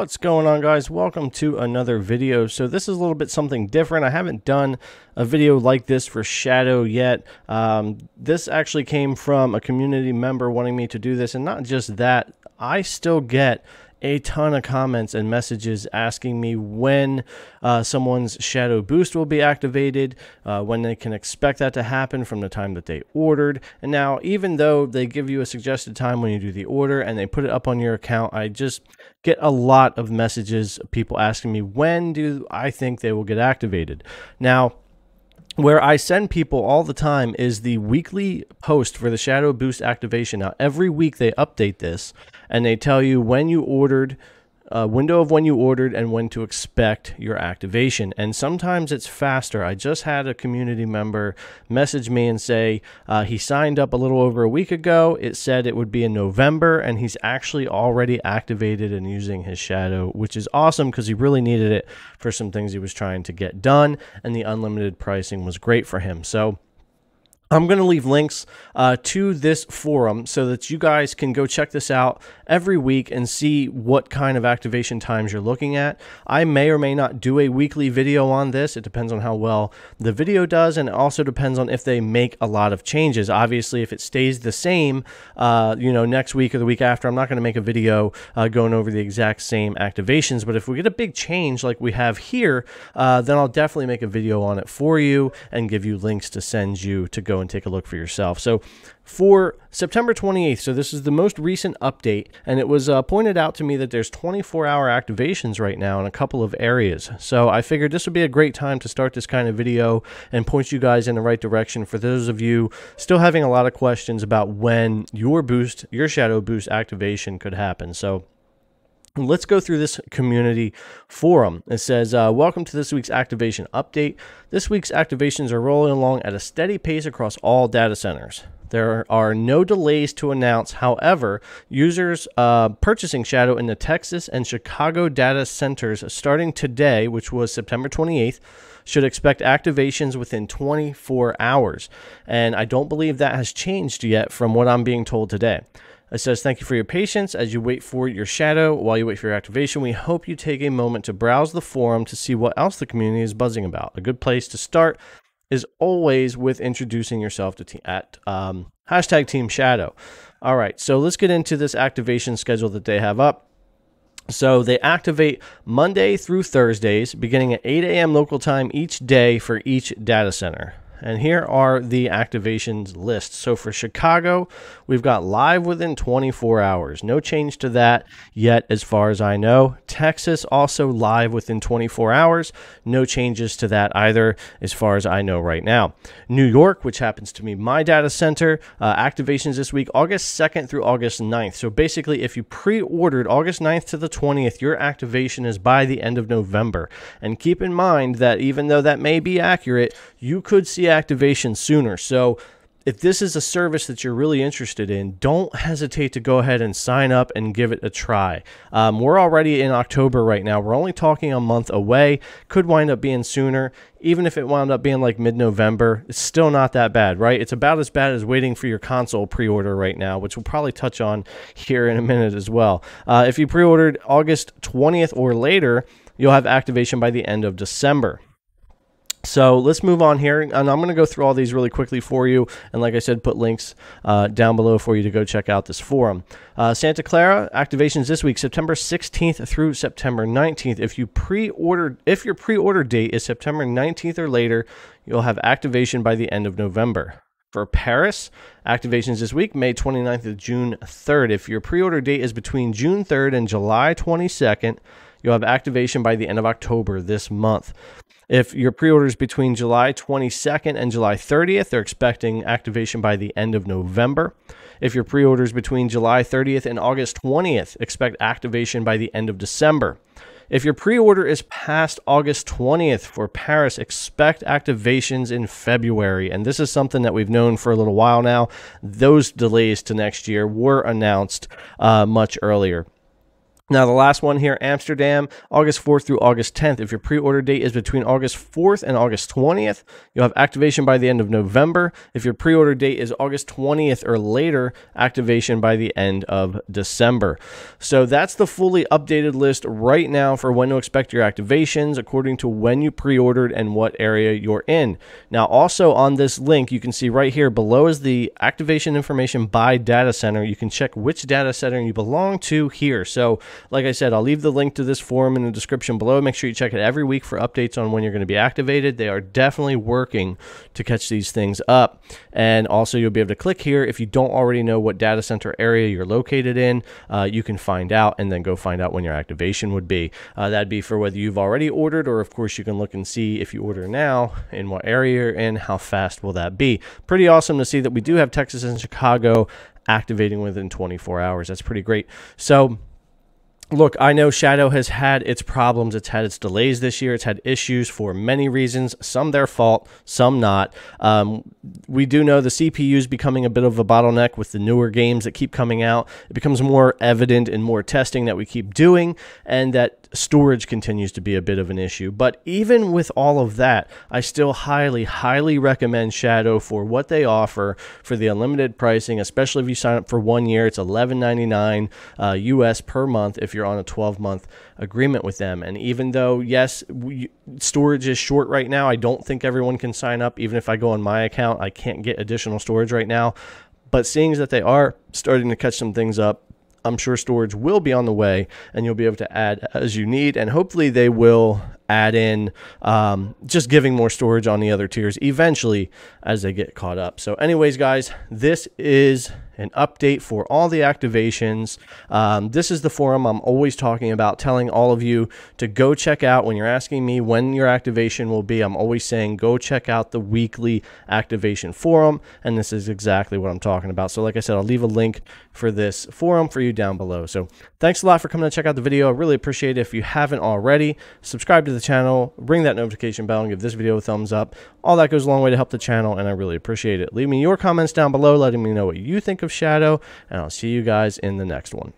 What's going on guys? Welcome to another video. So this is a little bit something different. I haven't done a video like this for Shadow yet. Um, this actually came from a community member wanting me to do this and not just that, I still get a ton of comments and messages asking me when uh, someone's shadow boost will be activated, uh, when they can expect that to happen from the time that they ordered. And now, even though they give you a suggested time when you do the order and they put it up on your account, I just get a lot of messages, of people asking me when do I think they will get activated. Now, where I send people all the time is the weekly post for the Shadow Boost activation. Now, every week they update this and they tell you when you ordered a window of when you ordered and when to expect your activation. And sometimes it's faster. I just had a community member message me and say uh, he signed up a little over a week ago. It said it would be in November, and he's actually already activated and using his shadow, which is awesome because he really needed it for some things he was trying to get done. And the unlimited pricing was great for him. So, I'm going to leave links uh, to this forum so that you guys can go check this out every week and see what kind of activation times you're looking at. I may or may not do a weekly video on this. It depends on how well the video does, and it also depends on if they make a lot of changes. Obviously, if it stays the same, uh, you know, next week or the week after, I'm not going to make a video uh, going over the exact same activations. But if we get a big change like we have here, uh, then I'll definitely make a video on it for you and give you links to send you to go and take a look for yourself. So for September 28th, so this is the most recent update, and it was uh, pointed out to me that there's 24 hour activations right now in a couple of areas. So I figured this would be a great time to start this kind of video and point you guys in the right direction for those of you still having a lot of questions about when your boost, your shadow boost activation could happen. So Let's go through this community forum. It says, uh, Welcome to this week's activation update. This week's activations are rolling along at a steady pace across all data centers. There are no delays to announce. However, users uh, purchasing Shadow in the Texas and Chicago data centers starting today, which was September 28th, should expect activations within 24 hours. And I don't believe that has changed yet from what I'm being told today. It says, Thank you for your patience as you wait for your shadow. While you wait for your activation, we hope you take a moment to browse the forum to see what else the community is buzzing about. A good place to start is always with introducing yourself to te- at um, hashtag Team Shadow. All right, so let's get into this activation schedule that they have up. So they activate Monday through Thursdays, beginning at 8 a.m. local time each day for each data center. And here are the activations list. So for Chicago, we've got live within 24 hours. No change to that yet, as far as I know. Texas also live within 24 hours. No changes to that either, as far as I know right now. New York, which happens to be my data center, uh, activations this week, August 2nd through August 9th. So basically, if you pre ordered August 9th to the 20th, your activation is by the end of November. And keep in mind that even though that may be accurate, you could see activation sooner. So if this is a service that you're really interested in, don't hesitate to go ahead and sign up and give it a try. Um, we're already in October right now. We're only talking a month away. Could wind up being sooner. Even if it wound up being like mid November, it's still not that bad, right? It's about as bad as waiting for your console pre order right now, which we'll probably touch on here in a minute as well. Uh, if you pre ordered August 20th or later, you'll have activation by the end of December. So let's move on here, and I'm going to go through all these really quickly for you. And like I said, put links uh, down below for you to go check out this forum. Uh, Santa Clara activations this week, September 16th through September 19th. If you pre-ordered, if your pre-order date is September 19th or later, you'll have activation by the end of November. For Paris, activations this week, May 29th to June 3rd. If your pre-order date is between June 3rd and July 22nd, you'll have activation by the end of October this month. If your pre order is between July 22nd and July 30th, they're expecting activation by the end of November. If your pre order is between July 30th and August 20th, expect activation by the end of December. If your pre order is past August 20th for Paris, expect activations in February. And this is something that we've known for a little while now. Those delays to next year were announced uh, much earlier. Now, the last one here, Amsterdam, August 4th through August 10th. If your pre order date is between August 4th and August 20th, you'll have activation by the end of November. If your pre order date is August 20th or later, activation by the end of December. So that's the fully updated list right now for when to expect your activations according to when you pre ordered and what area you're in. Now, also on this link, you can see right here below is the activation information by data center. You can check which data center you belong to here. So, like I said, I'll leave the link to this forum in the description below. Make sure you check it every week for updates on when you're going to be activated. They are definitely working to catch these things up. And also, you'll be able to click here if you don't already know what data center area you're located in. Uh, you can find out and then go find out when your activation would be. Uh, that'd be for whether you've already ordered, or of course, you can look and see if you order now in what area you're in, how fast will that be. Pretty awesome to see that we do have Texas and Chicago activating within 24 hours. That's pretty great. So, Look, I know Shadow has had its problems. It's had its delays this year. It's had issues for many reasons, some their fault, some not. Um, we do know the CPU is becoming a bit of a bottleneck with the newer games that keep coming out. It becomes more evident in more testing that we keep doing, and that storage continues to be a bit of an issue. But even with all of that, I still highly, highly recommend Shadow for what they offer for the unlimited pricing, especially if you sign up for one year. It's $11.99 uh, US per month if you're on a 12 month agreement with them. And even though, yes, we, storage is short right now, I don't think everyone can sign up. Even if I go on my account, I can't get additional storage right now. But seeing that they are starting to catch some things up, I'm sure storage will be on the way and you'll be able to add as you need. And hopefully they will add in um, just giving more storage on the other tiers eventually as they get caught up. So anyways, guys, this is an update for all the activations. Um, this is the forum I'm always talking about, telling all of you to go check out when you're asking me when your activation will be. I'm always saying go check out the weekly activation forum, and this is exactly what I'm talking about. So, like I said, I'll leave a link for this forum for you down below. So, thanks a lot for coming to check out the video. I really appreciate it. If you haven't already, subscribe to the channel, ring that notification bell, and give this video a thumbs up. All that goes a long way to help the channel, and I really appreciate it. Leave me your comments down below, letting me know what you think of Shadow, and I'll see you guys in the next one.